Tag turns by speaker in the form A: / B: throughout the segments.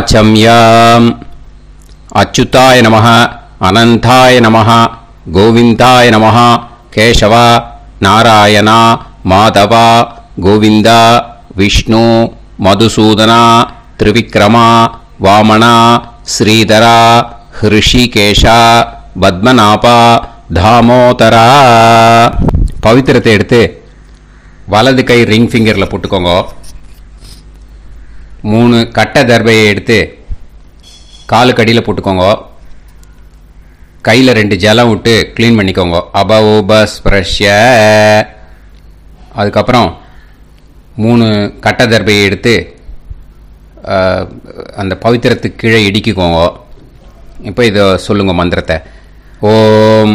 A: ஆச்சம்யாம் அச்சுதாய நம அனந்தாய நம கோவிந்தாய நம கேசவா நாராயணா மாதவா கோவிந்தா விஷ்ணு மதுசூதனா திரிவிக்ரமா வாமனா ஸ்ரீதரா ஹிருஷிகேஷா பத்மநாபா தாமோதரா. பவித்திரத்தை எடுத்து வலது கை ரிங் ஃபிங்கரில் போட்டுக்கோங்க. மூணு கட்டை தர்பையை எடுத்து காலுக்கு அடியில் போட்டுக்கோங்க. கையில் ரெண்டு ஜலம் விட்டு க்ளீன் பண்ணிக்கோங்க. அப உப அதுக்கப்புறம் மூணு கட்டை தர்பையை எடுத்து அந்த பவித்திரத்துக்கு கீழே இடிக்கிக்கோங்க. இப்போ இதை சொல்லுங்க மந்திரத்தை. ஓம்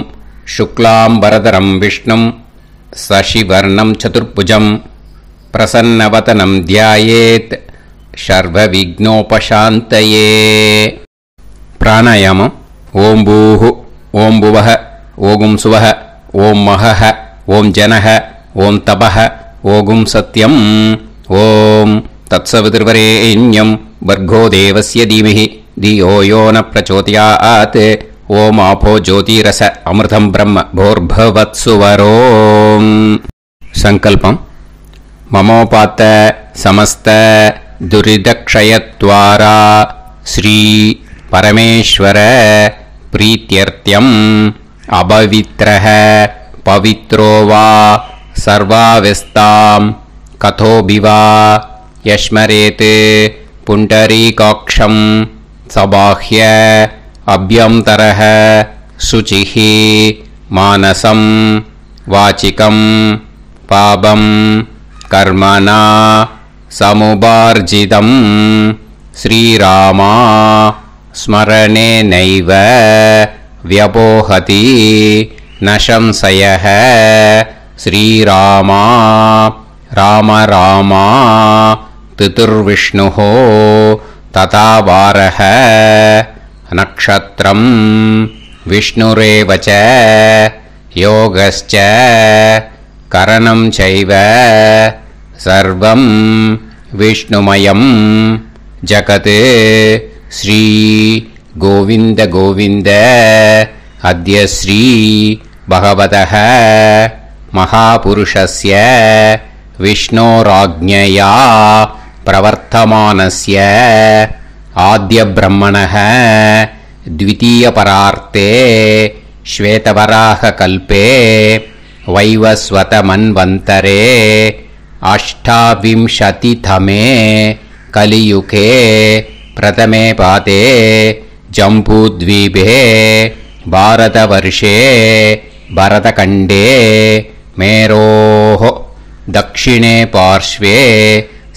A: சுக்லாம் பரதரம் விஷ்ணும் சசிவர்ணம் சதுர்புஜம் பிரசன்னவதனம் தியாயேத். शर्वविघ्नोपशान्तये। प्राणायाम भुवः ओगुं सुवः ॐ महः ॐ जनः ॐ तपः ओगुं सत्यम्। ॐ तत्सवितुर्वरेण्यं वर्गो देवस्य धीमहि धियो यो न प्रचोदयात्। ओमापो ज्योतिरस अमृतं ब्रह्म भोर्भवत्सुवरो सङ्कल्पम् ममोपात्त समस्त दुरिदक्षयद्वारा श्रीपरमेश्वर प्रीत्यर्थ्यम् अपवित्रः पवित्रो वा सर्वाव्यस्तां कथोभि वा यस्मरेत् पुण्डरीकाक्षं सबाह्य अभ्यन्तरः शुचिः मानसं वाचिकं पापं कर्मणा समुपार्जितम्। श्रीरामा स्मरणेनैव व्यपोहति न नशंसयः। श्रीरामा राम रामा पितुर्विष्णुः तथा वारः नक्षत्रम् विष्णुरेव च योगश्च करणं चैव। सर्वम् विष्णुमयं जगत् श्री गोविन्द गोविन्द। अद्य श्री भगवतः महापुरुषस्य विष्णोराज्ञया प्रवर्तमानस्य आद्यब्रह्मणः द्वितीयपरार्ते श्वेतवराहकल्पे वैवस्वतमन्वन्तरे अष्टाविंशतितमे कलियुगे प्रथमे पादे जम्बूद्वीपे भारतवर्षे भरतखण्डे मेरोः दक्षिणे पार्श्वे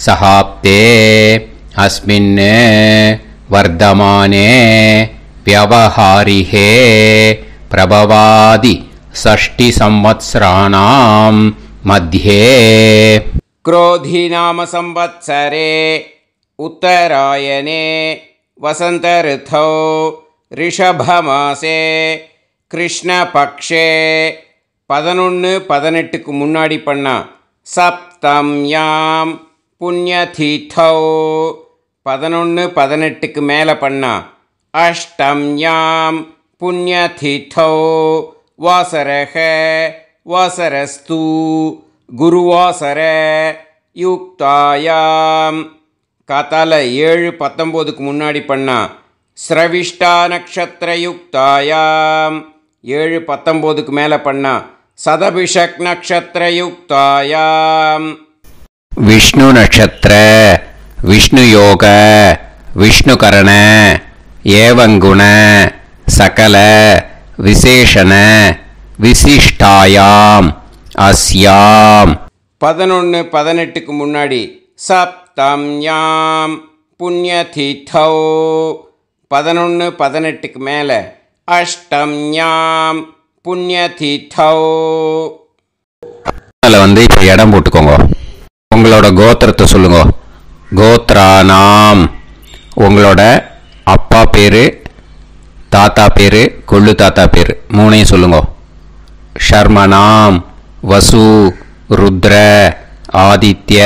A: सहाब्दे अस्मिन् वर्धमाने व्यवहारिहे प्रभवादि षष्टिसंवत्सराणां मध्ये
B: क्रोधिनाम संवत्सरे उत्तरायणे वसन्तऋतौ ரிஷபமாசே கிருஷ்ணபக்ஷே பதினொன்று பதினெட்டுக்கு முன்னாடி பண்ணா சப்தம் யாம் புண்ணியதீட்டோ பதினொன்று பதினெட்டுக்கு மேலே பண்ணா அஷ்டம் யாம் புண்ணியதீட்டோ வாசரக வாசரஸ்து குருவாசர யுக்தாயாம். காத்தால ஏழு பத்தொம்போதுக்கு முன்னாடி பண்ணா ஸ்ரவிஷ்டா நக்ஷத்திர யுக்தாயாம். ஏழு பத்தொம்போதுக்கு மேலே பண்ணா சதபிஷக் நக்ஷத்திர யுக்தாயாம்.
A: விஷ்ணு நட்சத்திர விஷ்ணு யோக விஷ்ணுகரண ஏவங்குண சகல விசேஷன விசிஷ்டாயாம். அஸ்யாம்.
B: பதினொன்று பதினெட்டுக்கு முன்னாடி சப்தம் யாம் புண்ணியதிதௌ பதினொன்று பதினெட்டுக்கு மேலே அஷ்டம் யாம் புண்ணியதிதௌ
A: அதில் வந்து இப்போ இடம் போட்டுக்கோங்க. உங்களோட கோத்திரத்தை சொல்லுங்க. கோத்ரானாம். உங்களோட அப்பா பேர் தாத்தா பேர் கொள்ளு தாத்தா பேர் மூணையும் சொல்லுங்க. ஷர்மனாம். வசு ருத்ர ஆதித்ய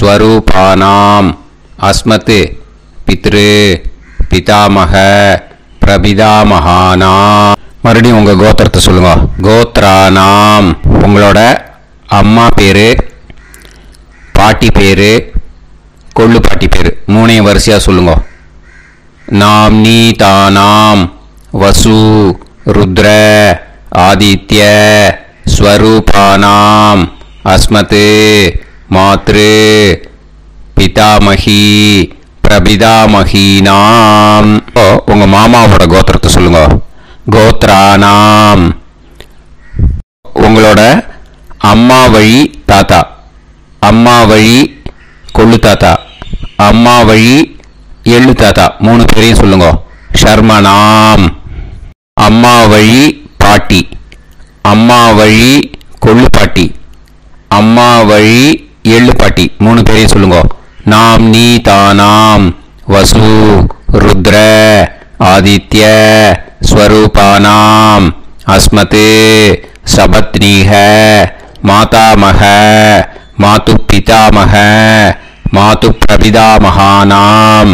A: ஸ்வரூபானாம் அஸ்மத் பித்ரு பிதாமக பிரபிதாமகானா. மறுபடியும் உங்கள் கோத்திரத்தை சொல்லுங்க. கோத்ரானாம். உங்களோட அம்மா பேர் பாட்டி பேர் கொள்ளு பாட்டி பேர். மூணையும் வரிசையாக சொல்லுங்க. நாம் நீ தானாம். வசு ருத்ர ஆதித்ய ஸ்வரூபானாம் அஸ்மத் மாத்ரு பிதாமகி பிரபிதாமகீனாம் இப்போ உங்க மாமாவோட கோத்திரத்தை சொல்லுங்க. கோத்ரானாம். உங்களோட அம்மா வழி தாத்தா. அம்மா வழி கொள்ளு தாத்தா. அம்மா வழி எள்ளு தாத்தா. மூணு பேரையும் சொல்லுங்க. ஷர்மனாம். அம்மா வழி பாட்டி. அம்மா வழி கொள்ளு பாட்டி அம்மா வழி எள்ளு பாட்டி மூணு பேரையும் சொல்லுங்க. நாம் நீ தானாம் வசு ருத்ர ஆதித்ய ஸ்வரூபானாம் அஸ்மத் சபத்னீக மாதாமக மாது பிதாமக மாது பிரபிதாமகானாம்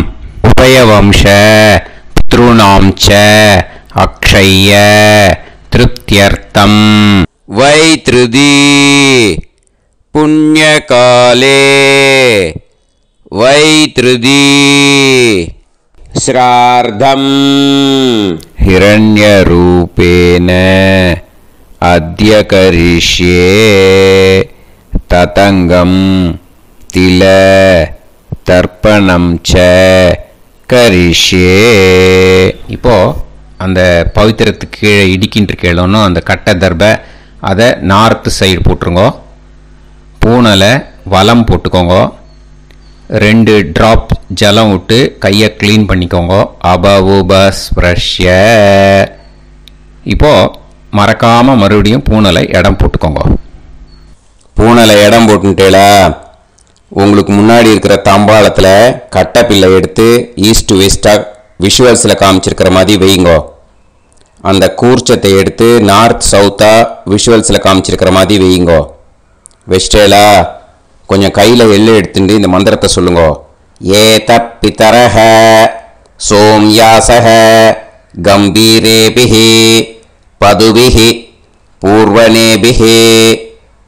A: உபயவம்ச பித்ருணாம் ச அக்ஷய்ய तृप्त्यर्थम्
B: वैतृदी पुण्यकाले। वैतृदी श्रार्धम्
A: हिरण्यरूपेण अद्य करिष्ये ततङ्गं तिल तर्पणं च करिष्ये। इपो அந்த பவித்திரத்துக்கு கீழே இடிக்கின்ற கீழே அந்த கட்டை தர்பை அதை நார்த்து சைடு போட்டுருங்கோ. பூனலை வலம் போட்டுக்கோங்க. ரெண்டு ட்ராப் ஜலம் விட்டு கையை க்ளீன் பண்ணிக்கோங்க. அபவுபஸ்பிரஷ்ய இப்போது மறக்காமல் மறுபடியும் பூனலை இடம் போட்டுக்கோங்க.
B: பூனலை இடம் போட்டுட்டேளா உங்களுக்கு முன்னாடி இருக்கிற தாம்பாளத்தில் கட்டப்பில்லை எடுத்து ஈஸ்ட் வெஸ்ட்டாக விஷுவல்ஸில் காமிச்சிருக்கிற மாதிரி வைங்கோ. அந்த கூர்ச்சத்தை எடுத்து நார்த் சவுத்தாக விஷுவல்ஸில் காமிச்சிருக்கிற மாதிரி வைங்கோ. வெஸ்டேலா கொஞ்சம் கையில் எள்ளு எடுத்துட்டு இந்த மந்திரத்தை சொல்லுங்கோ. ஏத பிதரஹ சோம்யாசக கம்பீரேபிஹி பதுபிஹி பூர்வனேபிஹி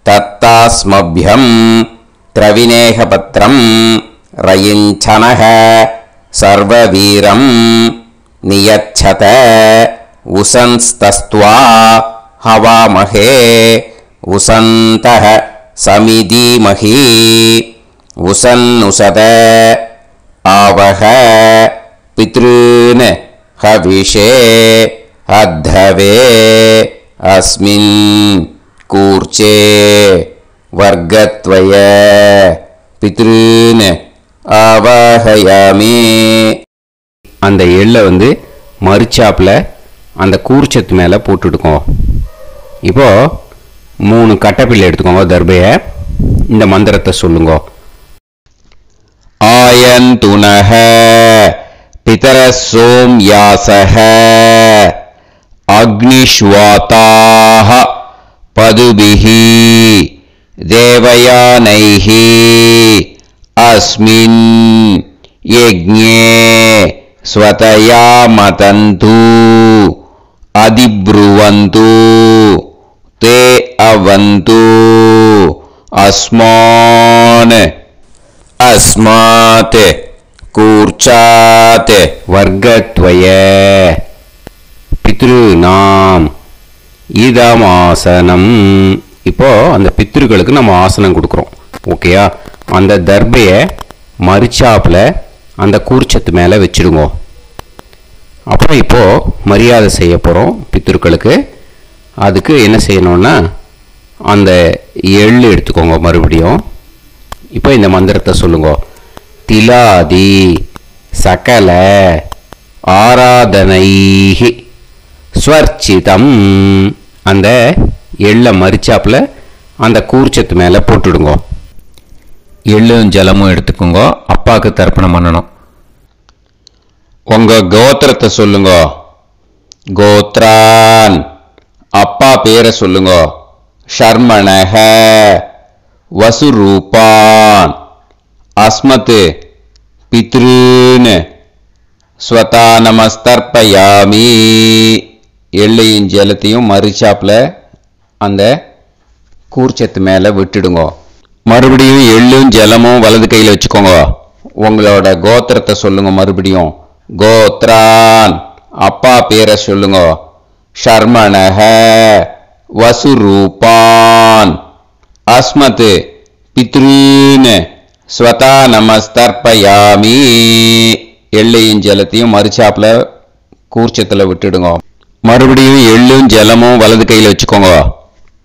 B: தத்தாஸ்மபியம் திரவிநேகபத்ரம் ரயிஞ்சனக सर्ववीरं नियच्छत। उसंस्तस्त्वा हवामहे। उसन्तः समिदीमही उसन्नुसद आवह। पितॄन् हविषे। अद्धवे अस्मिन् कूर्चे। वर्गत्वय पितॄन् ஆவாஹயாமி
A: அந்த எள்ளை வந்து மறுச்சாப்பில் அந்த கூர்ச்சத்து மேலே போட்டுடுக்கோம் இப்போ மூணு கட்டைப்பிள்ளை எடுத்துக்கோங்க தர்பையை. இந்த மந்திரத்தை சொல்லுங்க. ஆயந்துனக பிதர சோம்யாசக அக்னிஷ்வாத்தாக பதுபிகி தேவயானைகி अस्मिन् यज्ञे स्वतया मतन्तु अधिब्रुवन्तु ते अवन्तु अस्मान्
B: अस्मात् कूर्चात्
A: வர்க்கத்வய பித்ருநாம் இதமாசனம் இப்போ அந்த பித்ருக்களுக்கு நம்ம ஆசனம் கொடுக்குறோம் ஓகேயா அந்த தர்பையை மறிச்சாப்பில் அந்த கூர்ச்சத்து மேலே வச்சிடுங்க. அப்புறம் இப்போது மரியாதை செய்ய போகிறோம் பித்தர்களுக்கு அதுக்கு என்ன செய்யணும்னா அந்த எள் எடுத்துக்கோங்க மறுபடியும். இப்போ இந்த மந்திரத்தை சொல்லுங்க. திலாதி சகல ஆராதனைஹி ஸ்வர்ச்சிதம். அந்த எள்ளை மறிச்சாப்பில் அந்த கூர்ச்சத்து மேலே போட்டுடுங்க. எள்ளும் ஜலமும் எடுத்துக்கோங்க. அப்பாவுக்கு தர்ப்பணம் பண்ணணும்.
B: உங்கள் கோத்திரத்தை சொல்லுங்க. கோத்ரான். அப்பா பேரை சொல்லுங்க. ஷர்மணக வசுரூபான். அஸ்மத் பித்ருன்னு. ஸ்வதா நமஸ்தர்ப்பயாமி. எள்ளையும் ஜலத்தையும் மறுச்சாப்பில் அந்த கூர்ச்சத்து மேலே விட்டுடுங்க. மறுபடியும் எள்ளும் ஜலமும் வலது கையில் வச்சுக்கோங்க. உங்களோட கோத்திரத்தை சொல்லுங்க மறுபடியும். கோத்ரான். அப்பா பேரை சொல்லுங்க. ஷர்மணஹ வசுரூபான். அஸ்மத் பித்ருன்னு. ஸ்வதா நமஸ்தர்ப்பயாமி. எள்ளையும் ஜலத்தையும் மறுச்சாப்பில் கூர்ச்சத்தில் விட்டுடுங்க. மறுபடியும் எள்ளும் ஜலமும் வலது கையில் வச்சுக்கோங்க.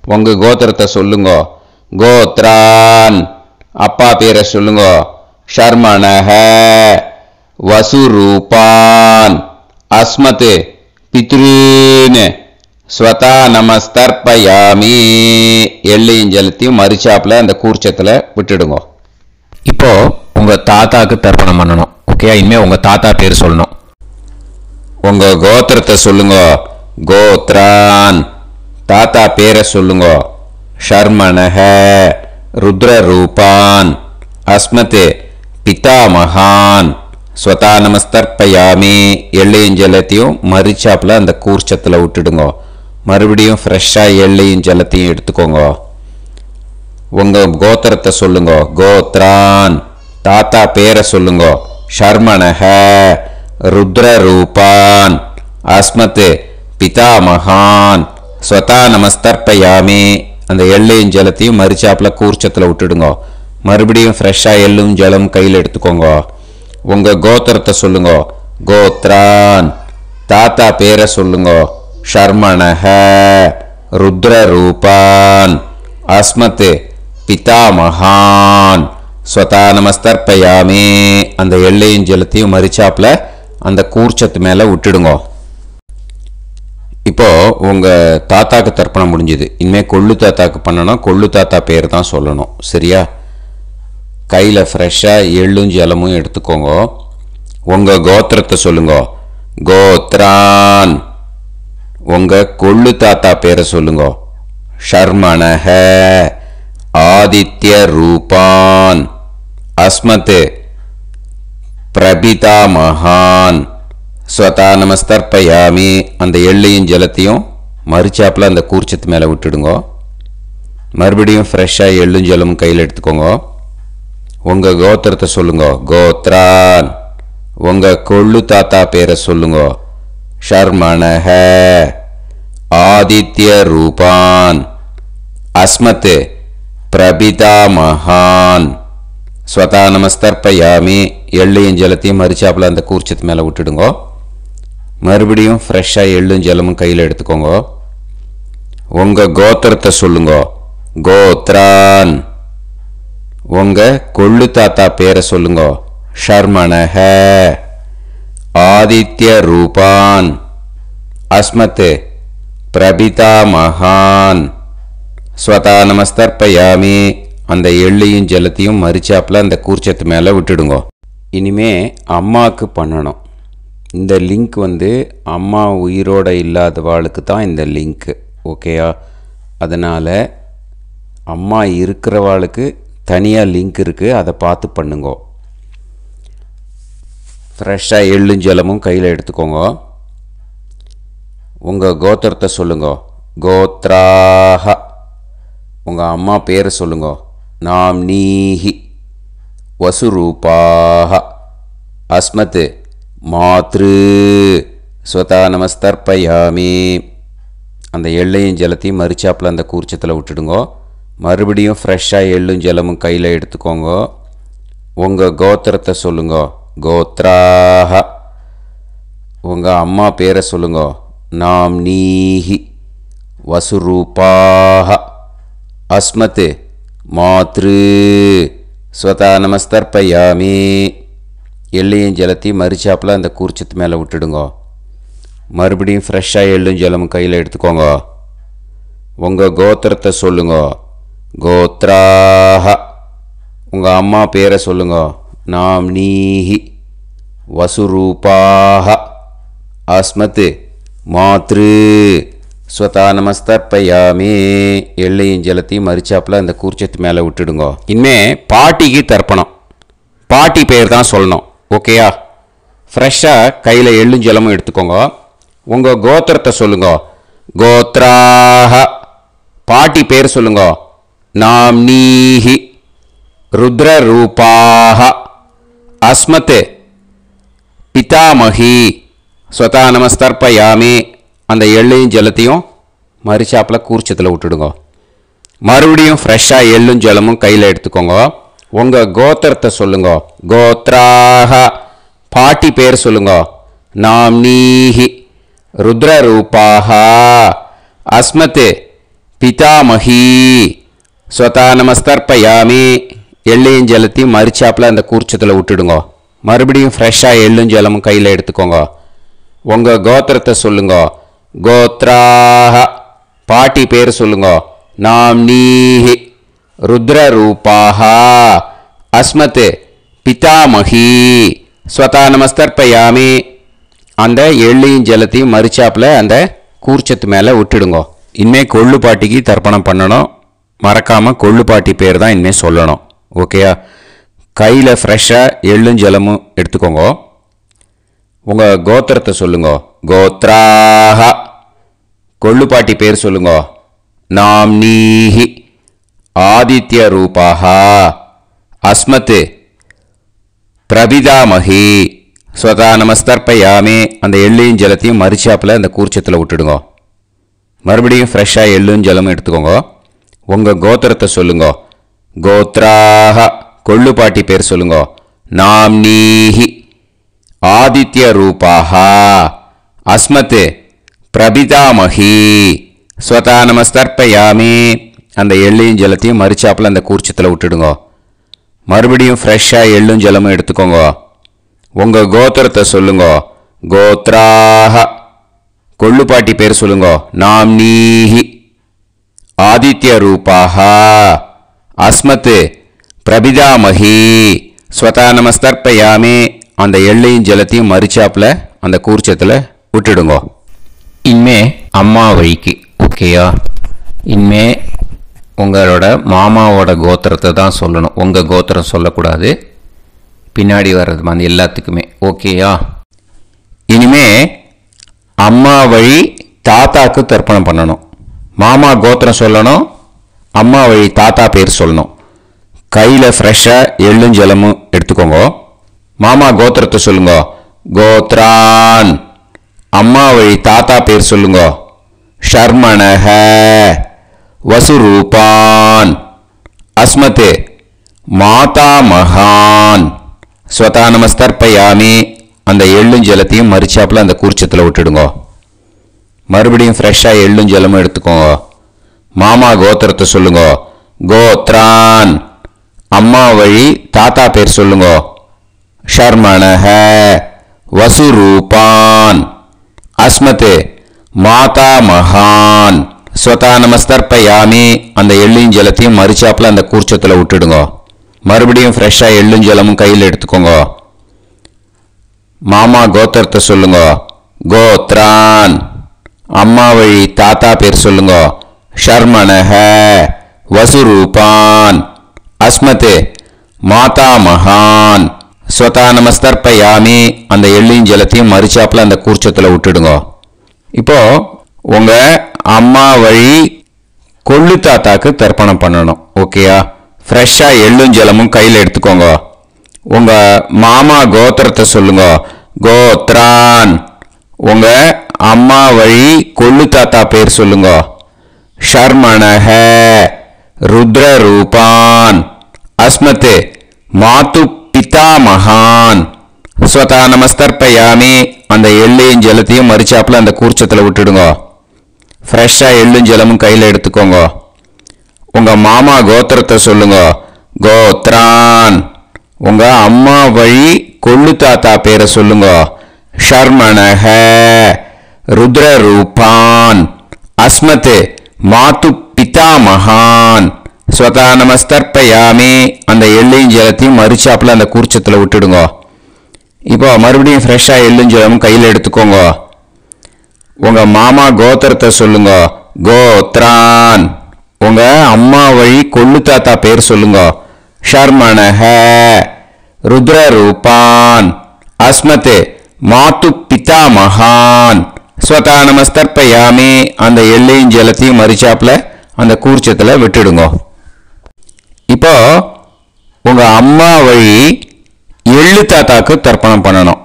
B: உங்கள் கோத்திரத்தை சொல்லுங்க. கோத்ரான். அப்பா பேரை சொல்லுங்க. ஷர்மணஹ வசுரூபான். அஸ்மத் பித்ருன்னு ஸ்வதா நமஸ்தர்ப்பயாமி. எள்ளையும் ஜலத்தையும் மறிச்சாப்புல அந்த கூர்ச்சத்தில் விட்டுடுங்க.
A: இப்போ உங்க தாத்தாக்கு தர்ப்பணம் பண்ணணும் ஓகே இனிமே உங்க தாத்தா பேர் சொல்லணும்.
B: உங்க கோத்திரத்தை சொல்லுங்க. கோத்ரான். தாத்தா பேரை சொல்லுங்க. ஷர்மணஹ ருத்ரரூபான் அஸ்மத் பிதாமகான் ஸ்வதா நமஸ்தர்ப்பயாமி எள்ளையும் ஜலத்தையும் மறிச்சாப்பில் அந்த கூர்ச்சத்தில் விட்டுடுங்க. மறுபடியும் ஃப்ரெஷ்ஷாக எள்ளையும் ஜலத்தையும் எடுத்துக்கோங்க. உங்கள் கோத்திரத்தை சொல்லுங்க. கோத்ரான். தாத்தா பேரை சொல்லுங்க. ஷர்மணஹ ருத்ரரூபான். அஸ்மத் பிதாமகான் ஸ்வதா நமஸ்தர்ப்பயாமி. அந்த எள்ளையும் ஜலத்தையும் மறிச்சாப்புல கூர்ச்சத்தில் விட்டுடுங்க. மறுபடியும் ஃப்ரெஷ்ஷாக எள்ளும் ஜலம் கையில் எடுத்துக்கோங்க. உங்கள் கோத்திரத்தை சொல்லுங்க. கோத்ரான். தாத்தா பேரை சொல்லுங்க. ஷர்மணஹ ருத்ரரூபான். அஸ்மத் பிதாமகான் ஸ்வதா நமஸ்தர்ப்பயாமி. அந்த எள்ளையும் ஜலத்தையும் மறிச்சாப்பில் அந்த கூர்ச்சத்து மேலே விட்டுடுங்க. இப்போ உங்க தாத்தாக்கு தர்ப்பணம் முடிஞ்சுது. இனிமே கொள்ளு தாத்தாக்கு பண்ணணும் கொள்ளு தாத்தா பேர் தான் சொல்லணும். சரியா? கையில் ஃப்ரெஷ்ஷாக எள்ளும் ஜலமும் எடுத்துக்கோங்க. உங்கள் கோத்திரத்தை சொல்லுங்க. கோத்ரான். உங்கள் கொள்ளு தாத்தா பேரை சொல்லுங்க. ஷர்மணஹ ஆதித்ய ரூபான். அஸ்மத் பிரபிதா மகான் ஸ்வதா நமஸ்தர்ப்பயாமி. அந்த எள்ளையும் ஜலத்தையும் மறுச்சாப்பில் அந்த கூர்ச்சத்து மேலே விட்டுடுங்க. மறுபடியும் ஃப்ரெஷ்ஷாக எள்ளும் ஜலமும் கையில் எடுத்துக்கோங்க. உங்கள் கோத்திரத்தை சொல்லுங்க. கோத்ரான். உங்கள் கொள்ளு தாத்தா பேரை சொல்லுங்க. ஷர்மணஹ ஆதித்ய ரூபான். அஸ்மத் பிரபிதா மகான் ஸ்வதா நமஸ்தர்ப்பயாமி. எள்ளையும் ஜலத்தையும் மறிச்சாப்புல அந்த கூர்ச்சத்து மேலே விட்டுடுங்க. மறுபடியும் ஃப்ரெஷ்ஷாக எள்ளும் ஜலமும் கையில் எடுத்துக்கோங்க. உங்கள் கோத்திரத்தை சொல்லுங்க. கோத்ரான். உங்கள் கொள்ளு தாத்தா பேரை சொல்லுங்க. ஷர்மணஹ ஆதித்ய ரூபான். அஸ்மத் பிரபிதா மகான். ஸ்வதா நமஸ்தர்பயாமி அந்த எள்ளையும் ஜலத்தையும் மறிச்சாப்புல அந்த கூர்ச்சத்து மேலே விட்டுடுங்க. இனிமே அம்மாவுக்கு பண்ணணும். இந்த லிங்க் வந்து அம்மா உயிரோட இல்லாதவாளுக்கு தான் இந்த லிங்க்கு ஓகேயா அதனால் அம்மா இருக்கிறவாளுக்கு தனியாக லிங்க் இருக்குது அதை பார்த்து பண்ணுங்க. ஃப்ரெஷ்ஷாக எள்ளும் ஜலமும் கையில் எடுத்துக்கோங்க. உங்கள் கோத்திரத்தை சொல்லுங்க. கோத்ராஹ. உங்கள் அம்மா பேரை சொல்லுங்க. நாம் நீஹி. வசுரூபாக அஸ்மத் மாத்ரு. ஸ்வதா நமஸ்தர்ப்பயாமி. அந்த எள்ளையும் ஜலத்தையும் மறிச்சாப்புல அந்த கூர்ச்சத்தில் விட்டுடுங்கோ. மறுபடியும் ஃப்ரெஷ்ஷாக எள்ளும் ஜலமும் கையில் எடுத்துக்கோங்க. உங்கள் கோத்திரத்தை சொல்லுங்க. கோத்ரா உங்கள் அம்மா பேரை சொல்லுங்க. நாம் நீஹி. வசுரூபாக அஸ்மத் மாத்ரு. ஸ்வதா நமஸ்தர்ப்பயாமி. எள்ளையும் ஜலத்தையும் மறிச்சாப்பில் அந்த கூர்ச்சத்து மேலே விட்டுடுங்க. மறுபடியும் ஃப்ரெஷ்ஷாக எள்ளும் ஜலமும் கையில் எடுத்துக்கோங்க. உங்கள் கோத்திரத்தை சொல்லுங்க. கோத்ராஹ. உங்கள் அம்மா பேரை சொல்லுங்க. நாம் நீஹி. வசுரூபாக அஸ்மத் மாத்ரு. ஸ்வதா நமஸ்தர்ப்பயாமி. எள்ளையும் ஜலத்தையும் மறிச்சாப்பில் அந்த கூர்ச்சத்து மேலே விட்டுடுங்க. இனிமே பாட்டிக்கு தர்ப்பணம். பாட்டி பேர் தான் சொல்லணும். ஓகேயா ஃப்ரெஷ்ஷாக கையில் எள்ளும் ஜலமும் எடுத்துக்கோங்க. உங்கள் கோத்திரத்தை சொல்லுங்க. கோத்ராக பாட்டி பேர் சொல்லுங்க. நாம் நீஹி. ருத்ர ரூபாக அஸ்மத் பிதாமகி. ஸ்வதா நமஸ்தர்பயாமி அந்த எள்ளையும் ஜலத்தையும் மறுச்சாப்பில் கூர்ச்சத்தில் விட்டுடுங்க. மறுபடியும் ஃப்ரெஷ்ஷாக எள்ளும் ஜலமும் கையில் எடுத்துக்கோங்க. உங்கள் கோத்திரத்தை சொல்லுங்க. கோத்ராக. பாட்டி பேர் சொல்லுங்க. நாம் நீஹி ருத்ர ரூபாக அஸ்மத் பிதாமகி. ஸ்வதா நமஸ்தர்ப்பயாமி. எள்ளையும் ஜலத்தையும் மறுச்சாப்பில் அந்த கூர்ச்சத்தில் விட்டுடுங்க. மறுபடியும் ஃப்ரெஷ்ஷாக எள்ளும் ஜலமும் கையில் எடுத்துக்கோங்க. உங்கள் கோத்திரத்தை சொல்லுங்க. கோத்ராக. பாட்டி பேர் சொல்லுங்க. நாம் நீஹி ருத்ர அஸ்மத் பிதாமகி. ஸ்வதா நமஸ்தர்ப்பயாமி. அந்த எள்ளையும் ஜலத்தையும் மறுச்சாப்பில் அந்த கூர்ச்சத்து மேலே விட்டுடுங்க. இனிமேல் கொள்ளு பாட்டிக்கு தர்ப்பணம் பண்ணணும். மறக்காமல் கொள்ளு பாட்டி பேர் தான் இனிமேல் சொல்லணும். ஓகேயா? கையில் ஃப்ரெஷ்ஷாக எள்ளும் ஜலமும் எடுத்துக்கோங்க. உங்கள் கோத்திரத்தை சொல்லுங்க. கோத்ராக கொள்ளுப்பாட்டி பேர் சொல்லுங்க. நாம் நீஹி. ஆதித்ய ரூபாக அஸ்மத் பிரபிதாமகி ஸ்வதா நமஸ்தர்ப்பயாமே. அந்த எள்ளையும் ஜலத்தையும் மரிச்சாப்பில் அந்த கூர்ச்சத்தில் விட்டுடுங்க. மறுபடியும் ஃப்ரெஷ்ஷாக எள்ளும் ஜலமும் எடுத்துக்கோங்க. உங்கள் கோத்திரத்தை சொல்லுங்க. கோத்ராக கொள்ளுப்பாட்டி பேர் சொல்லுங்க. நாம் நீஹி. ஆதித்ய ரூபாக அஸ்மத் பிரபிதாமகி ஸ்வதா நமஸ்தர்ப்பயாமே. அந்த எள்ளையும் ஜலத்தையும் மறிச்சாப்பில் அந்த கூர்ச்சத்தில் விட்டுடுங்க. மறுபடியும் ஃப்ரெஷ்ஷாக எள்ளும் ஜலமும் எடுத்துக்கோங்க. உங்கள் கோத்திரத்தை சொல்லுங்க. கோத்ராக கொள்ளுப்பாட்டி பேர் சொல்லுங்க. நாம் நீஹி. ஆதித்ய ரூபாகா அஸ்மத்து. பிரபிதாமகி. ஸ்வதா நமஸ்தர்ப்பயாமி. அந்த எள்ளையும் ஜலத்தையும் மறிச்சாப்பில் அந்த கூர்ச்சத்தில் விட்டுடுங்க.
A: இனிமே அம்மா வழிக்கு ஓகேயா? இனிமே உங்களோட மாமாவோட கோத்திரத்தை தான் சொல்லணும். உங்கள் கோத்திரம் சொல்லக்கூடாது. பின்னாடி வர்றது மாதிரி எல்லாத்துக்குமே. ஓகேயா
B: இனிமே அம்மா வழி தாத்தாக்கு தர்ப்பணம் பண்ணணும். மாமா கோத்திரம் சொல்லணும். அம்மா வழி தாத்தா பேர் சொல்லணும். கையில் ஃப்ரெஷ்ஷாக எள்ளும் ஜலமும் எடுத்துக்கோங்க. மாமா கோத்திரத்தை சொல்லுங்க. கோத்ரான். அம்மா வழி தாத்தா பேர் சொல்லுங்க. ஷர்மனக. வசுரூபான். அஸ்மதே மாதா மகான். ஸ்வதா நமஸ்தர்ப்பயாமி. அந்த எள்ளும் ஜலத்தையும் அந்த கூர்ச்சத்தில் விட்டுடுங்க. மறுபடியும் ஃப்ரெஷ்ஷாக எள்ளும் ஜலமும் எடுத்துக்கோங்க. மாமா கோத்திரத்தை சொல்லுங்க. கோத்ரான். அம்மா வழி தாத்தா பேர் சொல்லுங்க. ஷர்மணக வசுரூபான். அஸ்மதே மாதா மகான். ஸ்வதா நமஸ்தர்ப்பயாமி. அந்த எள்ளும் ஜலத்தையும் மறிச்சாப்புல அந்த கூர்ச்சத்தில் விட்டுடுங்க. மறுபடியும் ஃப்ரெஷ்ஷாக எள்ளும் ஜலமும் கையில் எடுத்துக்கோங்க. மாமா கோத்திரத்தை சொல்லுங்க. கோத்ரான். அம்மா வழி தாத்தா பேர் சொல்லுங்க. ஷர்மனஹ. வசுரூபான். அஸ்மத்து மாதா மகான். ஸ்வதா நமஸ்தர்ப்பயாமி. அந்த எள்ளியும் ஜலத்தையும் மறிச்சாப்புல அந்த கூர்ச்சத்தில் விட்டுடுங்க. இப்போ உங்கள் அம்மா வழி கொள்ளு தாத்தாக்கு தர்ப்பணம் பண்ணணும் ஓகேயா ஃப்ரெஷ்ஷாக எள்ளும் ஜலமும் கையில் எடுத்துக்கோங்க. உங்கள் மாமா கோத்திரத்தை சொல்லுங்க. கோத்ரான். உங்கள் அம்மா வழி கொள்ளு தாத்தா பேர் சொல்லுங்க. ஷர்மணக ருத்ர ரூபான் அஸ்மத்து. மாத்து பிதா மகான் ஸ்வதா நமஸ்தர்ப்பயாமி. அந்த எள்ளையும் ஜலத்தையும் மறிச்சாப்புல அந்த கூர்ச்சத்தில் விட்டுடுங்க. ஃப்ரெஷ்ஷாக எள்ளும் ஜலமும் கையில் எடுத்துக்கோங்க. உங்கள் மாமா கோத்திரத்தை சொல்லுங்க. கோத்ரான். உங்கள் அம்மா வழி கொள்ளு தாத்தா பேரை சொல்லுங்க. ஷர்மணக ருத்ர ரூபான் அஸ்மத் மாத்து பிதா மகான் ஸ்வதா நமஸ்தர்ப்பயாமி. அந்த எள்ளையும் ஜலத்தையும் மறுச்சாப்பில் அந்த கூர்ச்சத்தில் விட்டுடுங்க. இப்போ மறுபடியும் ஃப்ரெஷ்ஷாக எள்ளும் ஜலமும் கையில் எடுத்துக்கோங்க. உங்க மாமா கோத்திரத்தை சொல்லுங்க. கோத்ரான். உங்க அம்மா வழி கொள்ளு தாத்தா பேர் சொல்லுங்க. ஷர்மணஹ ருத்ர ரூபான் அஸ்மத். மாத்து பிதா மகான் ஸ்வதா நமஸ்தர்ப்பயாமி. அந்த எள்ளையும் ஜலத்தையும் மறிச்சாப்புல அந்த கூர்ச்சத்தில் விட்டுடுங்க. இப்போ உங்க அம்மா வழி எள்ளு தாத்தாக்கு தர்ப்பணம் பண்ணணும்.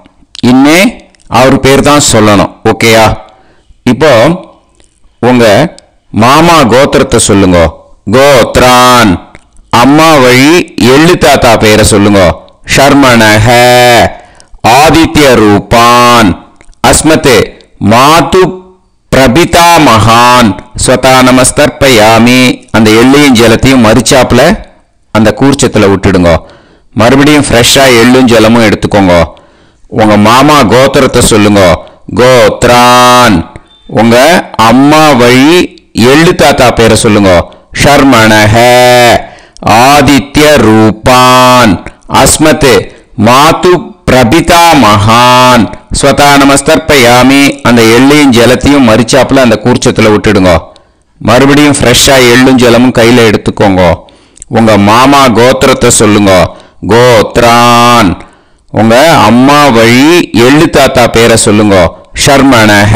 B: இன்னே அவர் பேர் தான் சொல்லணும். ஓகேயா? இப்போ உங்க மாமா கோத்திரத்தை சொல்லுங்க. கோத்ரான். அம்மா வழி எள்ளு தாத்தா பெயரை சொல்லுங்க. ஷர்மணஹ ஆதித்ய ரூபான். அஸ்மத் மாது பிரபிதா மகான். ஸ்வதா நமஸ்தர்ப்பயாமி. அந்த எள்ளையும் ஜலத்தையும் மறிச்சாப்புல அந்த கூர்ச்சத்தில் விட்டுடுங்க. மறுபடியும் ஃப்ரெஷ்ஷாக எள்ளும் ஜலமும் எடுத்துக்கோங்க. உங்கள் மாமா கோத்திரத்தை சொல்லுங்க. கோத்ரான். உங்க அம்மா வழி எள்ளு தாத்தா பேரை சொல்லுங்க. ஷர்மணஹ ஆதித்ய ரூபான் அஸ்மத் மாத்து பிரபிதா மகான். ஸ்வதா நமஸ்தர்ப்பயாமி. அந்த எள்ளையும் ஜலத்தையும் மறிச்சாப்புல அந்த கூர்ச்சத்தில் விட்டுடுங்க. மறுபடியும் ஃப்ரெஷ்ஷாக எள்ளும் ஜலமும் கையில் எடுத்துக்கோங்க. உங்கள் மாமா கோத்திரத்தை சொல்லுங்க. கோத்ரான். உங்கள் அம்மா வழி எள்ளு தாத்தா பேரை சொல்லுங்க. ஷர்மணஹ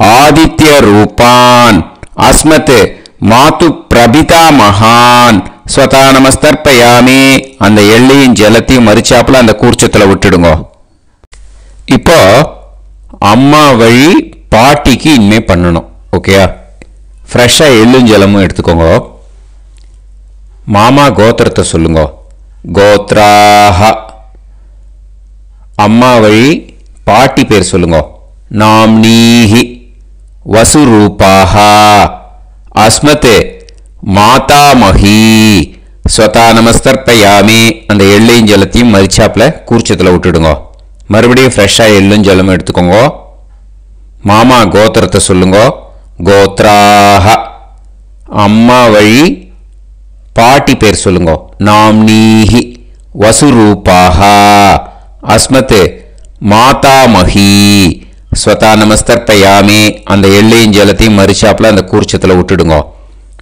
B: ஆதித்ய ரூபான். அஸ்மத் மாத்து பிரபிதா மகான். ஸ்வதா நமஸ்தர்ப்பயாமி. அந்த எள்ளையும் ஜலத்தையும் மறிச்சாப்புல அந்த கூர்ச்சத்தில் விட்டுடுங்க. இப்போ அம்மா வழி பாட்டிக்கு இனிமே பண்ணணும் ஓகேயா? ஃப்ரெஷ்ஷாக எள்ளும் ஜலமும் எடுத்துக்கோங்க. மாமா கோத்திரத்தை சொல்லுங்க. கோத்ராஹ. அம்மா வழி பாட்டி பேர் சொல்லுங்க. நாம்னீஹி வசுரூபாக அஸ்மத் மாதாமகி ஸ்வதா நமஸ்தர்ப்பயாமி அந்த எள்ளையும் ஜலத்தையும் மரிச்சாப்பில் கூர்ச்சத்தில் விட்டுடுங்க. மறுபடியும் ஃப்ரெஷ்ஷாக எள்ளும் ஜலமும் எடுத்துக்கோங்க. மாமா கோத்திரத்தை சொல்லுங்க. கோத்ராக அம்மா வழி பாட்டி பேர் சொல்லுங்க. நாம்னீஹி வசுரூபாக அஸ்மத் மாதாமகி ஸ்வதா நமஸ்தர்ப்பயாமி. அந்த எள்ளையும் ஜலத்தையும் மறுச்சாப்பில் அந்த கூர்ச்சத்தில் விட்டுடுங்க.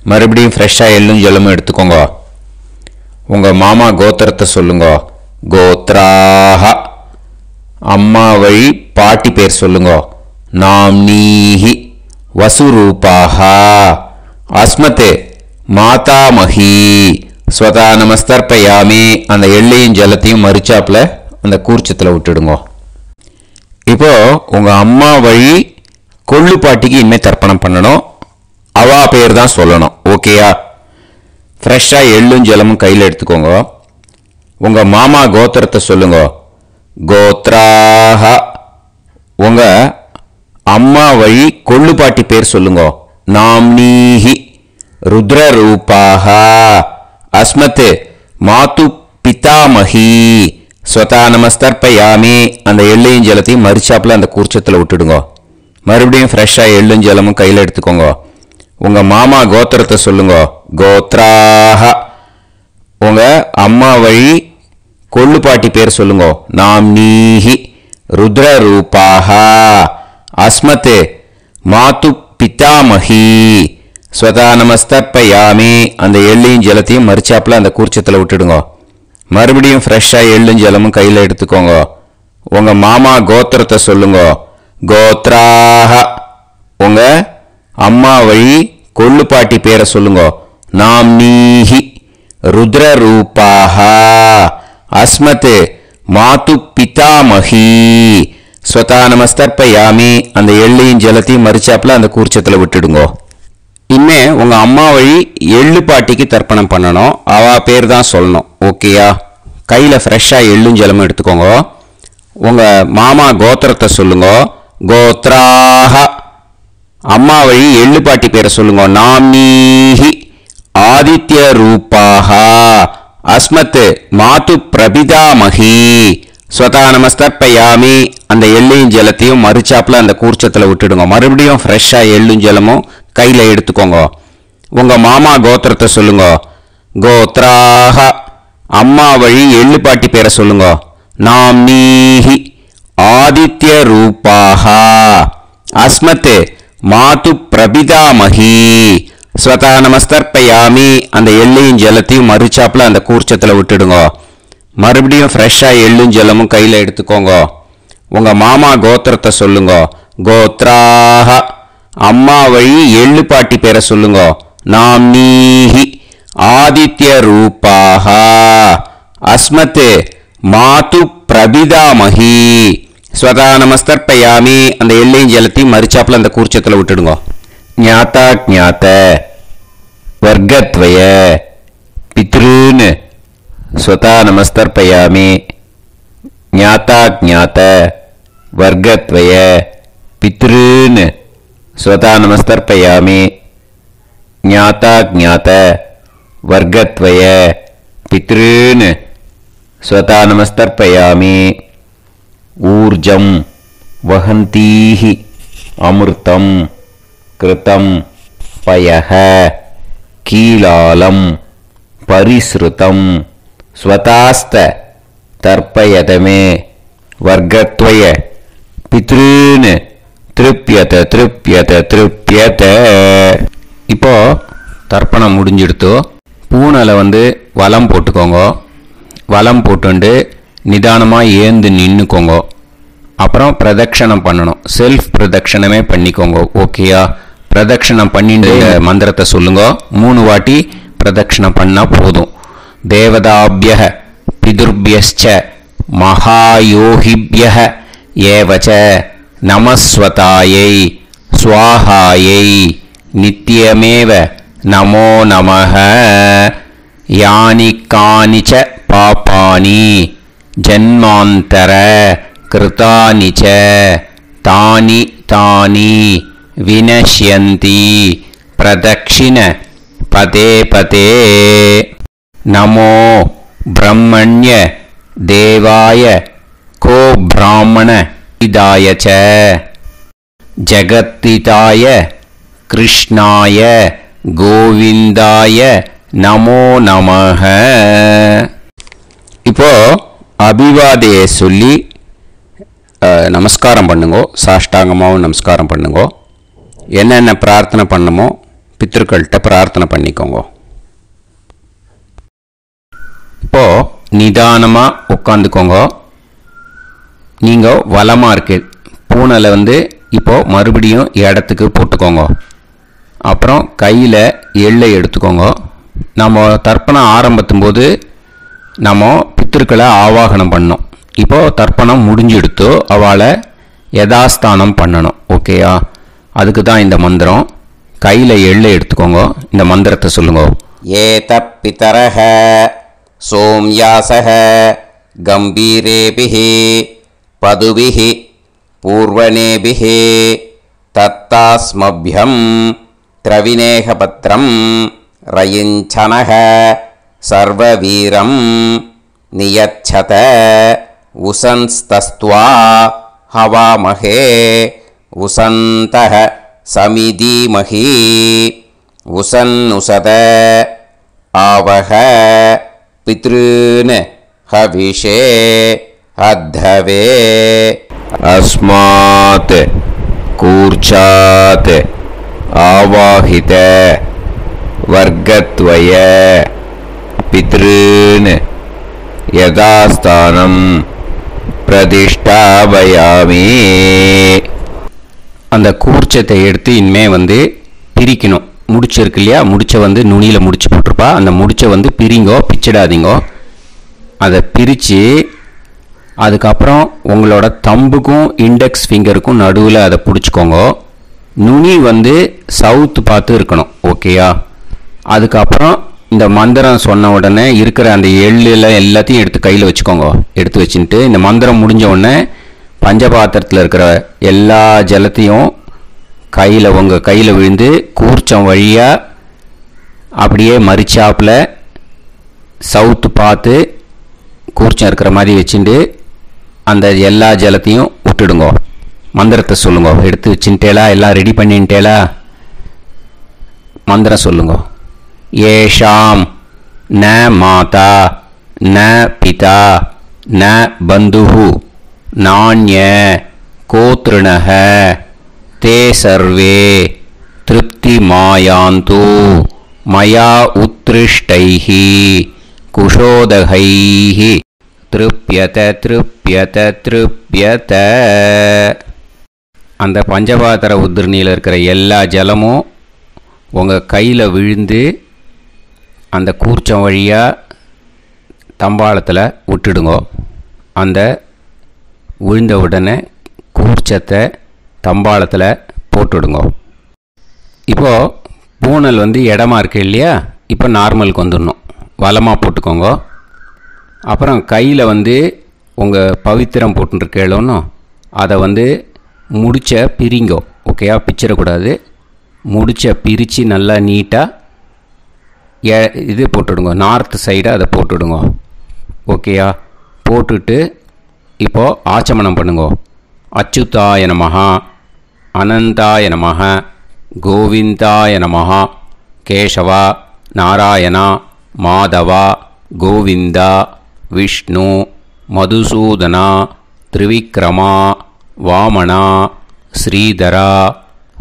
B: மறுபடியும் ஃப்ரெஷ்ஷாக எள்ளும் ஜலமும் எடுத்துக்கோங்க. உங்கள் மாமா கோத்திரத்தை சொல்லுங்க. கோத்ராஹ. அம்மா வழி பாட்டி பேர் சொல்லுங்க. நாம் நீஹி வசுரூபாக அஸ்மத் மாதாமகி ஸ்வதா நமஸ்தர்ப்பயாமி. அந்த எள்ளையும் ஜலத்தையும் மறுச்சாப்பில் அந்த கூர்ச்சத்தில் விட்டுடுங்க. இப்போ உங்கள் அம்மா வழி கொள்ளு பாட்டிக்கு இனிமே தர்ப்பணம் பண்ணணும். அவா பேர் தான் சொல்லணும். ஓகேயா ஃப்ரெஷ்ஷாக எள்ளும் ஜலமும் கையில் எடுத்துக்கோங்க. உங்கள் மாமா கோத்திரத்தை சொல்லுங்க. கோத்ராஹ. உங்கள் அம்மா வழி கொள்ளு பாட்டி பேர் சொல்லுங்க. நாம்னீஹி ருத்ரரூபாக அஸ்மத்து. மாத்து பிதாமகி ஸ்வதா நமஸ்தர்ப்பயாமி. அந்த எள்ளையும் ஜலத்தையும் மறுச்சாப்பில் அந்த கூர்ச்சத்தில் விட்டுடுங்க. மறுபடியும் ஃப்ரெஷ்ஷாக எள்ளும் ஜலமும் கையில் எடுத்துக்கோங்க. உங்கள் மாமா கோத்திரத்தை சொல்லுங்க. கோத்ராக உங்கள் அம்மா வழி கொள்ளு பாட்டி பேர் சொல்லுங்க. நாம் நீஹி ருத்ரரூபாக அஸ்மத்து மாத்து பித்தாமஹி ஸ்வதா நமஸ்தர்ப்பயாமி. அந்த எள்ளையும் ஜலத்தையும் மறுச்சாப்பில் அந்த கூர்ச்சத்தில் விட்டுடுங்க. மறுபடியும் ஃப்ரெஷ்ஷாக எள்ளும் ஜலமும் கையில் எடுத்துக்கோங்க. உங்க மாமா கோத்திரத்தை சொல்லுங்க. கோத்ராக உங்க அம்மா வழி கொள்ளுப்பாட்டி பேரை சொல்லுங்க. நாம் நீஹி ருத்ரரூபாக அஸ்மத் மாத்து பிதாமகி. ஸ்வதா நமஸ்தர்ப்பயாமி. அந்த எள்ளையும் ஜலத்தையும் மறிச்சாப்புல அந்த கூர்ச்சத்தில் விட்டுடுங்க. இனிமே உங்கள் அம்மா வழி எள்ளு பாட்டிக்கு தர்ப்பணம் பண்ணணும். அவ பேர் தான் சொல்லணும். ஓகேயா? கையில் ஃப்ரெஷ்ஷாக எள்ளும் ஜலமும் எடுத்துக்கோங்க. உங்கள் மாமா கோத்திரத்தை சொல்லுங்க. கோத்ராஹ. அம்மா வழி எள்ளு பாட்டி பேரை சொல்லுங்க. நாம்னீஹி ஆதித்ய ரூபாக அஸ்மத் மாத்து பிரபிதாமகி ஸ்வதா நமஸ்தர்ப்பயாமி. அந்த எள்ளையும் ஜலத்தையும் மறுச்சாப்பில் அந்த கூர்ச்சத்தில் விட்டுடுங்க. மறுபடியும் ஃப்ரெஷ்ஷாக எள்ளும் ஜலமும் கையில் எடுத்துக்கோங்க. உங்கள் மாமா கோத்திரத்தை சொல்லுங்க. கோத்ராக அம்மா வழி எள்ளு பாட்டி பேரை சொல்லுங்க. நாம் நீஹி ஆதித்ய ரூபாகா அஸ்மத் மாத்து பிரபிதாமகி ஸ்வதா நமஸ்தர்ப்பயாமி. அந்த எள்ளையும் ஜலத்தையும் மறுச்சாப்பில் அந்த கூர்ச்சத்தில் விட்டுடுங்க. மறுபடியும் ஃப்ரெஷ்ஷாக எள்ளும் ஜலமும் கையில் எடுத்துக்கோங்க.
A: உங்கள் மாமா கோத்திரத்தை சொல்லுங்க. கோத்ராக அம்மா வழி எள்ளு பாட்டி பேர சொல்லுங்க. நாம் நீஹி ஆதித்ய ரூபாக. அஸ்மத்து மாது பிரபிதாமஹி. ஸ்வதா நமஸ்தர்பயாமி அந்த எல்லையும் ஜலத்தையும் மறிச்சாப்புல அந்த கூர்ச்சத்தில் விட்டுடுங்க. ஞாத்தா ஜாத்த வர்க்கத்வய பித்ருன்னு ஸ்வதா நமஸ்தர்பயாமி ஞாத்தா ஜாத்த வர்க்கத்வய பித்ருன்னு स्वतानमस्तर्पयामि ज्ञाताज्ञात वर्गत्वय पितॄन् स्वतानमस्तर्पयामि ऊर्जं वहन्तीः अमृतं कृतं पयः कीलालं परिसृतं स्वतास्त तर्पयत मे वर्गत्वय पितॄन् திருப்பியத்தை திருப்தியத்தை திருப்தியத்தை இப்போ தர்ப்பணம் முடிஞ்சிடுத்து பூனலை வந்து வலம் போட்டுக்கோங்க. வலம் போட்டுண்டு நிதானமாக ஏந்து நின்றுக்கோங்க அப்புறம் பிரதட்சணம் பண்ணணும். செல்ஃப் பிரதட்சணமே பண்ணிக்கோங்க. ஓகேயா பிரதட்சணம் பண்ணிட்டு மந்திரத்தை சொல்லுங்க. மூணு வாட்டி பிரதட்சணம் பண்ணால் போதும். தேவதாபிய பிதுர்பியச்ச மகாயோகிபிய ஏவச்ச நமஸ்வதாயை சுவாகாயை நித்தியமேவ நமோ நமः யானி கானி ச பாபானி ஜன்மாந்தர கிருதானி ச தானி தானி வினஷ்யந்தி பிரதக்ஷிண பதே பதே. நமோ பிரம்மண்ய தேவாய கோ பிராமண இதாய ச. ஜகத்திதாய கிருஷ்ணாய கோவிந்தாய நமோ நமக இப்போ அபிவாதையை சொல்லி நமஸ்காரம் பண்ணுங்கோ. சாஷ்டாங்கமாகவும் நமஸ்காரம் பண்ணுங்கோ. என்னென்ன பிரார்த்தனை பண்ணுமோ பித்திருக்கள்கிட்ட பிரார்த்தனை பண்ணிக்கோங்க. இப்போ நிதானமாக உட்காந்துக்கோங்க. நீங்கள் வளமாக இருக்குது பூனலை வந்து இப்போது மறுபடியும் இடத்துக்கு போட்டுக்கோங்க. அப்புறம் கையில் எள்ளை எடுத்துக்கோங்க. நம்ம தர்ப்பணம் ஆரம்பத்தும் போது நம்ம பித்திருக்களை ஆவாகனம் பண்ணோம் இப்போது தர்ப்பணம் முடிஞ்செடுத்து அவளை யதாஸ்தானம் பண்ணணும். ஓகேயா அதுக்கு தான் இந்த மந்திரம். கையில் எள்ளை எடுத்துக்கோங்க. இந்த மந்திரத்தை சொல்லுங்க. ஏ பிதரஹ சோம்யாசக கம்பீரேபிஹி पदुभिः पूर्वनेभिः तत्तास्मभ्यं त्रविनेहपत्रं रयिञ्छनः सर्ववीरं नियच्छत उसंस्तस्त्वा हवामहे उसन्तः समिधीमही उसन्नुसद आवह पितॄन् हविषे अद्धवे अस्मात् कूर्चात् आवाहित वर्गत्वय पितॄन् यथास्थानं प्रतिष्ठापयामि அந்த கூர்ச்சத்தை எடுத்து இனிமே வந்து பிரிக்கணும் முடிச்சு இருக்கு இல்லையா முடிச்சை வந்து நுனியில் முடிச்சு போட்டிருப்பா அந்த முடிச்சை வந்து பிரிங்கோ பிச்சிடாதீங்கோ அதை பிரித்து அதுக்கப்புறம் உங்களோட தம்புக்கும் இண்டெக்ஸ் ஃபிங்கருக்கும் நடுவில் அதை பிடிச்சிக்கோங்க. நுனி வந்து சவுத்து பார்த்து இருக்கணும் ஓகேயா அதுக்கப்புறம் இந்த மந்திரம் சொன்ன உடனே இருக்கிற அந்த எள்ளில் எல்லாத்தையும் எடுத்து கையில் வச்சுக்கோங்க. எடுத்து வச்சுட்டு இந்த மந்திரம் முடிஞ்ச உடனே பஞ்சபாத்திரத்தில் இருக்கிற எல்லா ஜலத்தையும் கையில் உங்கள் கையில் விழுந்து கூர்ச்சம் வழியாக அப்படியே மறிச்சாப்பில் சவுத்து பார்த்து கூர்ச்சம் இருக்கிற மாதிரி வச்சுட்டு அந்த எல்லா ஜலத்தையும் விட்டுடுங்கோ. மந்திரத்தை சொல்லுங்க. எடுத்து வச்சுட்டேலா எல்லாம் ரெடி பண்ணிட்டேலா மந்திரம் சொல்லுங்க. ஏஷாம் ந மாதா ந பிதா ந பந்துஹு நாண்ய கோத்ருணக தே சர்வே திருப்தி மாயாந்து மயா உத்ருஷ்டைஹி குஷோதகைஹி. திருப்பியத திருப்பியத திருப்பியத அந்த பஞ்சபாத்திர உதிரணியில் இருக்கிற எல்லா ஜலமும் உங்கள் கையில் விழுந்து அந்த கூர்ச்சம் வழியாக தம்பாளத்தில் விட்டுடுங்க. அந்த விழுந்த உடனே கூர்ச்சத்தை தம்பாளத்தில் போட்டுடுங்க. இப்போது பூனல் வந்து இடமா இருக்கு இல்லையா? இப்போ நார்மலுக்கு வந்துடணும். வளமாக போட்டுக்கோங்க. அப்புறம் கையில் வந்து உங்கள் பவித்திரம் போட்டுருக்கேளோன்னு அதை வந்து முடிச்ச பிரிங்கோ ஓகேயா பிச்சிடக்கூடாது. முடிச்ச பிரித்து நல்லா நீட்டாக ஏ இது போட்டுடுங்க நார்த் சைடு அதை போட்டுடுங்க. ஓகேயா போட்டுட்டு இப்போது ஆச்சமனம் பண்ணுங்க. அச்சுதாய நமஹ அனந்தாய நமஹ கோவிந்தாய நமஹ கேசவா நாராயணா மாதவா கோவிந்தா
C: ವಿಷ್ಣು ಮಧುಸೂದನ ತ್ರಿವಿಕ್ರಮ ವಾಮನ ಶ್ರೀಧರ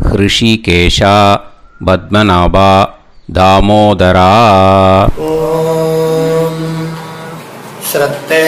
C: ಹೃಷಿಕೇಶ ಪದ್ಮನಾಭ ದಾಮೋದರ ಶ್ರದ್ಧೆ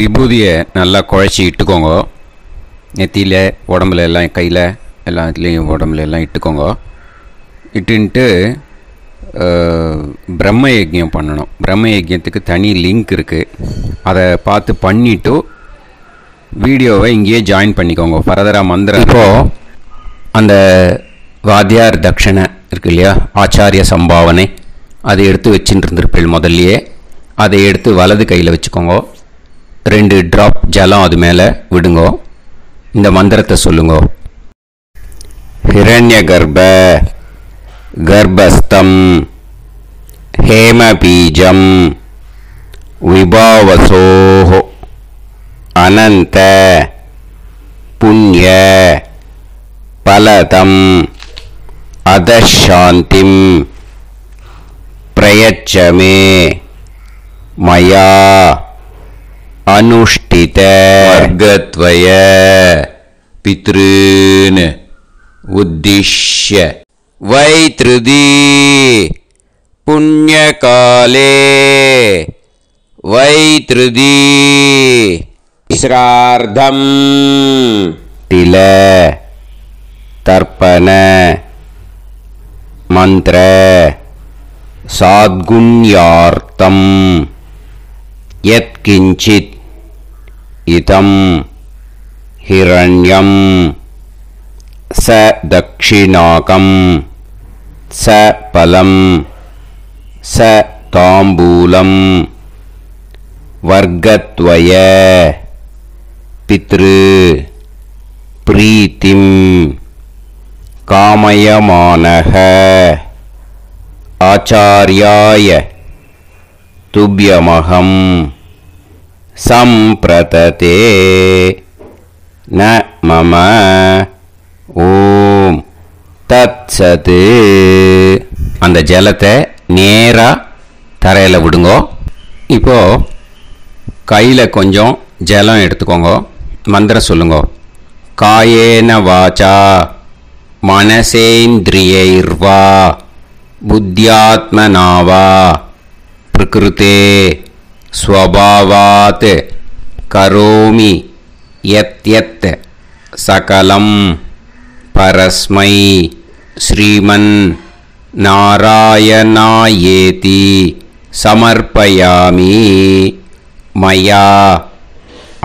A: விபூதியை நல்லா குழச்சி இட்டுக்கோங்க. நெத்தியில் உடம்புல எல்லாம் கையில் எல்லா இதுலேயும் உடம்புல எல்லாம் இட்டுக்கோங்க. இட்டுன்ட்டு பிரம்ம யஜ்யம் பண்ணணும். பிரம்ம யஜ்யத்துக்கு தனி லிங்க் இருக்குது அதை பார்த்து பண்ணிவிட்டு வீடியோவை இங்கேயே ஜாயின் பண்ணிக்கோங்க. ஃபர்தராக மந்திரம். இப்போது அந்த வாத்தியார் தட்சணை இருக்கு இல்லையா? ஆச்சாரிய சம்பாவனை. அதை எடுத்து வச்சுட்டு இருந்திருப்பீள் முதல்லையே. அதை எடுத்து வலது கையில் வச்சுக்கோங்க. ரெண்டு ட்ராப் ஜலம் அது மேலே விடுங்கோ. இந்த மந்திரத்தை சொல்லுங்க. ஹிரண்ய கர்ப்ப கர்ப்பஸ்தம் ஹேமபீஜம் விபாவசோஹோ அனந்த புண்ணிய பலதம் அதசாந்திம் பிரயச்சமே மயா अनुष्ठित। वर्गत्वय पितॄन् उद्दिश्य। वैतृदी। पुण्यकाले। वैतृदी। श्रार्धम् तिल। तर्पण। मन्त्र। साद्गुण्यार्थम्। यत्किञ्चित् इदं हिरण्यं स दक्षिणाकं स फलं स ताम्बूलं वर्गत्वय पितृ प्रीतिं कामयमानः। आचार्याय तुभ्यमहं सम्प्रतते न मम ஓம் தத்சது அந்த ஜலத்தை நேராக தரையில் விடுங்கோ இப்போ கையில் கொஞ்சம் ஜலம் எடுத்துக்கோங்க மந்திரம் சொல்லுங்க காயேன வாச்சா மனசேந்திரியைர்வா புத்தியாத்மனாவா प्रकृते स्वभावात् करोमि यत् सकलं परस्मै श्रीमन् नारायणायेति समर्पयामि मया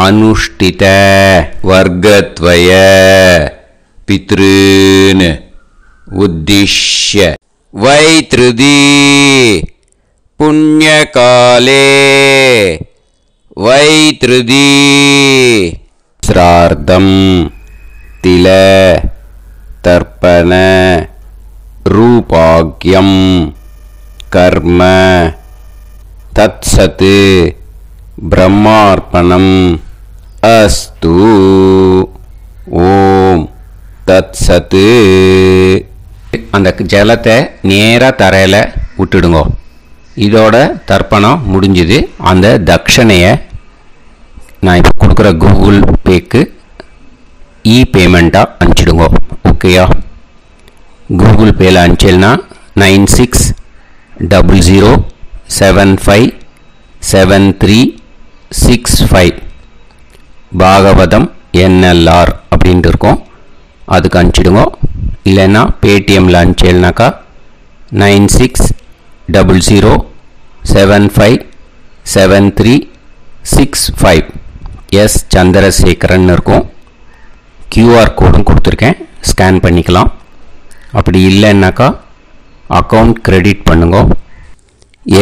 A: अनुष्ठितवर्गद्वय पितॄन् उद्दिश्य वैतृदि पुण्यकाले वैतृदी श्रार्धं तिल तर्पण रूपाग्यं कर्म तत्सत् ब्रह्मार्पणम् अस्तु ஓம் தத் சத்து அந்த ஜலத்தை நேராக தரையில் விட்டுடுங்க இதோட தர்ப்பணம் முடிஞ்சுது. அந்த தட்சணையை நான் இப்போ கொடுக்குற கூகுள் பேக்கு இ பேமெண்ட்டாக அனுப்பிச்சிடுங்க. ஓகேயா? கூகுள் பேயில் அனுப்பிச்சல்னா nine six double zero seven five seven three six five. Bhagavatam NLR அப்படின்ட்டு இருக்கும். அதுக்கு அனுப்பிச்சிடுங்க. இல்லைன்னா பேடிஎம்மில் அனுப்பிச்சேல்னாக்கா nine six double zero seven five seven three six five S Chandrasekaran இருக்கும் கியூஆர் கோடும் கொடுத்துருக்கேன். ஸ்கேன் பண்ணிக்கலாம். அப்படி இல்லைன்னாக்கா அக்கௌண்ட் கிரெடிட் பண்ணுங்க.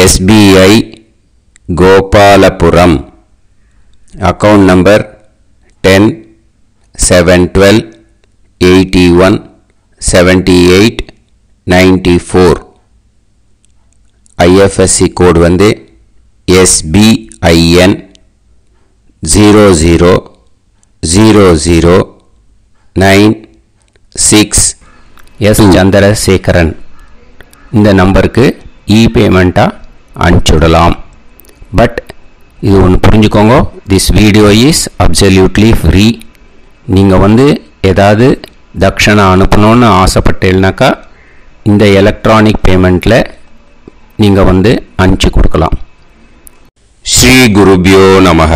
B: SBI Gopalapuram account number ten seven twelve eighty one seventy eight ninety four IFSC code வந்து SBIN zero zero zero zero nine six
A: S Chandrasekaran இந்த நம்பருக்கு இ பேமெண்ட்டாக அனுப்பிச்சுடலாம். பட் இது ஒன்று புரிஞ்சுக்கோங்க. This video is absolutely free நீங்கள் வந்து ஏதாவது தட்சணை அனுப்பணும்னு ஆசைப்பட்டீங்கனாக்கா இந்த எலக்ட்ரானிக் பேமெண்ட்டில் நீங்கள் வந்து அனுப்பிச்சி கொடுக்கலாம்.
B: ஸ்ரீ குருபியோ நமக.